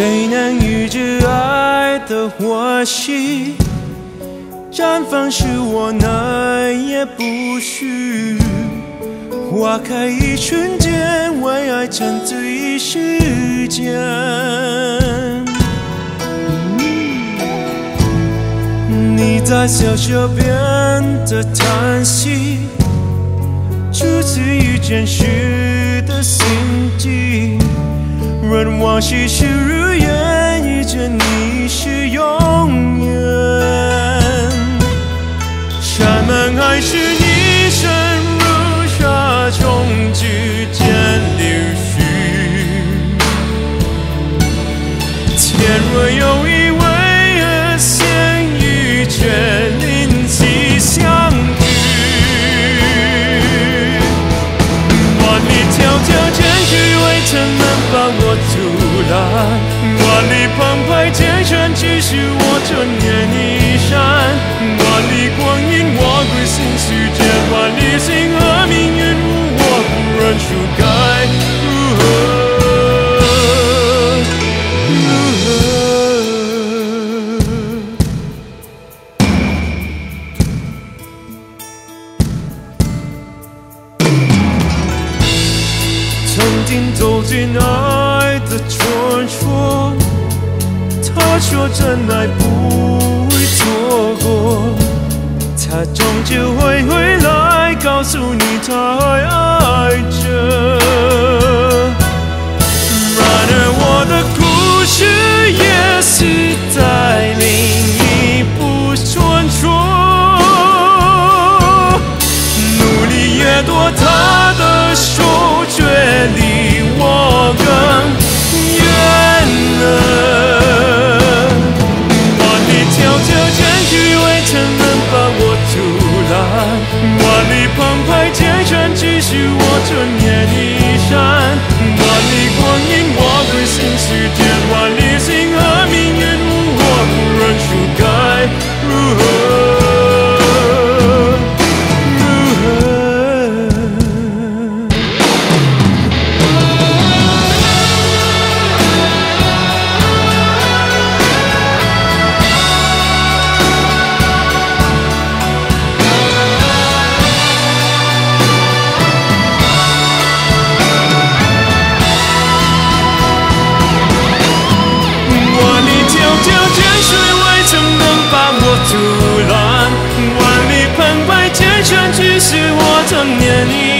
谁能预知爱的火熄？绽放时我难也不许。花开一瞬间，为爱沉醉一时间。你在小小边的叹息，初次遇见时的心悸。任往昔是如烟， 我阻拦。万里澎湃艰险，只是我这念曾经走进爱的传说，他说真爱不会错过，他终究会回来告诉你他还爱着。全，只是我曾念你